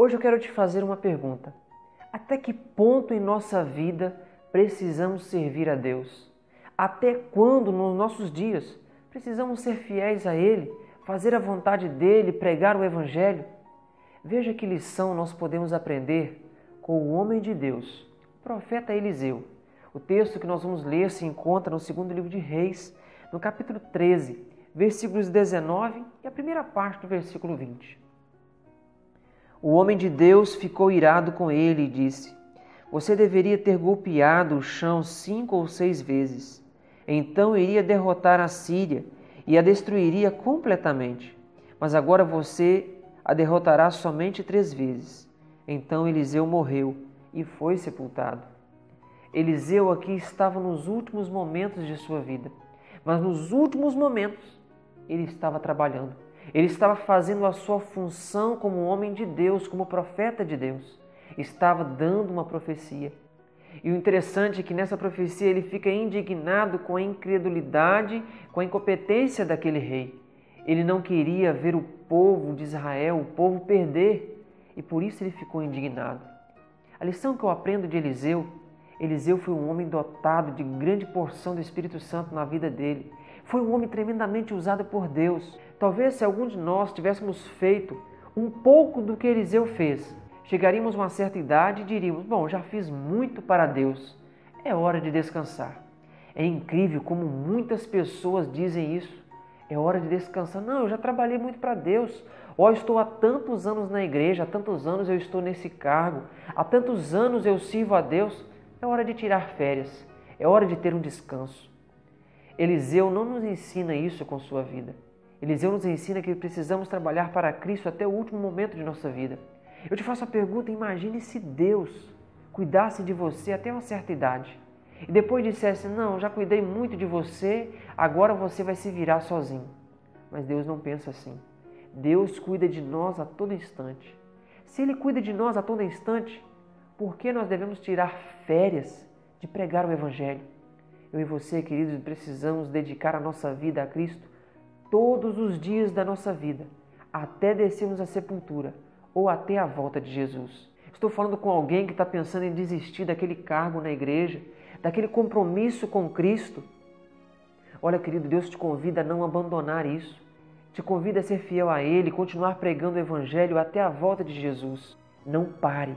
Hoje eu quero te fazer uma pergunta. Até que ponto em nossa vida precisamos servir a Deus? Até quando nos nossos dias precisamos ser fiéis a Ele, fazer a vontade dEle, pregar o Evangelho? Veja que lição nós podemos aprender com o homem de Deus, o profeta Eliseu. O texto que nós vamos ler se encontra no segundo livro de Reis, no capítulo 13, versículos 19 e a primeira parte do versículo 20. O homem de Deus ficou irado com ele e disse: Você deveria ter golpeado o chão cinco ou seis vezes. Então iria derrotar a Síria e a destruiria completamente. Mas agora você a derrotará somente três vezes. Então Eliseu morreu e foi sepultado. Eliseu aqui estava nos últimos momentos de sua vida, mas nos últimos momentos ele estava trabalhando. Ele estava fazendo a sua função como homem de Deus, como profeta de Deus. Estava dando uma profecia. E o interessante é que nessa profecia ele fica indignado com a incredulidade, com a incompetência daquele rei. Ele não queria ver o povo de Israel, o povo perder, e por isso ele ficou indignado. A lição que eu aprendo de Eliseu Eliseu foi um homem dotado de grande porção do Espírito Santo na vida dele. Foi um homem tremendamente usado por Deus. Talvez se algum de nós tivéssemos feito um pouco do que Eliseu fez, chegaríamos a uma certa idade e diríamos: Bom, já fiz muito para Deus, é hora de descansar. É incrível como muitas pessoas dizem isso. É hora de descansar. Não, eu já trabalhei muito para Deus. Ó, oh, estou há tantos anos na igreja, há tantos anos eu estou nesse cargo, há tantos anos eu sirvo a Deus. É hora de tirar férias, é hora de ter um descanso. Eliseu não nos ensina isso com sua vida. Eliseu nos ensina que precisamos trabalhar para Cristo até o último momento de nossa vida. Eu te faço a pergunta: imagine se Deus cuidasse de você até uma certa idade e depois dissesse: Não, já cuidei muito de você, agora você vai se virar sozinho. Mas Deus não pensa assim. Deus cuida de nós a todo instante. Se Ele cuida de nós a todo instante, por que nós devemos tirar férias de pregar o Evangelho? Eu e você, queridos, precisamos dedicar a nossa vida a Cristo todos os dias da nossa vida, até descermos à sepultura ou até a volta de Jesus. Estou falando com alguém que está pensando em desistir daquele cargo na igreja, daquele compromisso com Cristo. Olha, querido, Deus te convida a não abandonar isso. Te convida a ser fiel a Ele, continuar pregando o Evangelho até a volta de Jesus. Não pare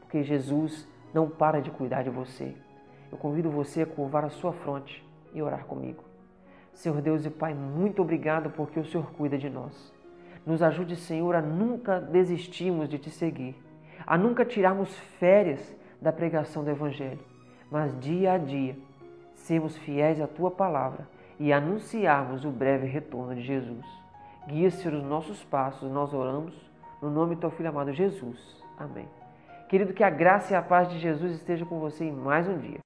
porque Jesus não para de cuidar de você. Eu convido você a curvar a sua fronte e orar comigo. Senhor Deus e Pai, muito obrigado porque o Senhor cuida de nós. Nos ajude, Senhor, a nunca desistirmos de te seguir, a nunca tirarmos férias da pregação do Evangelho, mas dia a dia sermos fiéis à tua palavra e anunciarmos o breve retorno de Jesus. Guia-se os nossos passos, nós oramos no nome do teu filho amado Jesus. Amém. Querido, que a graça e a paz de Jesus esteja com você em mais um dia.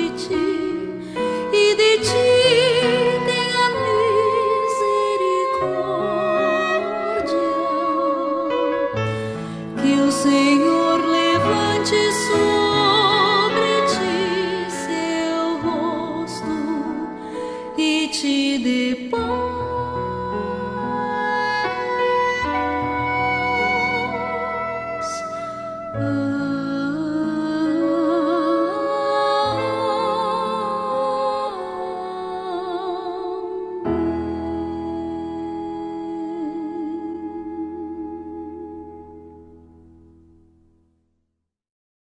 noite depois. Oh.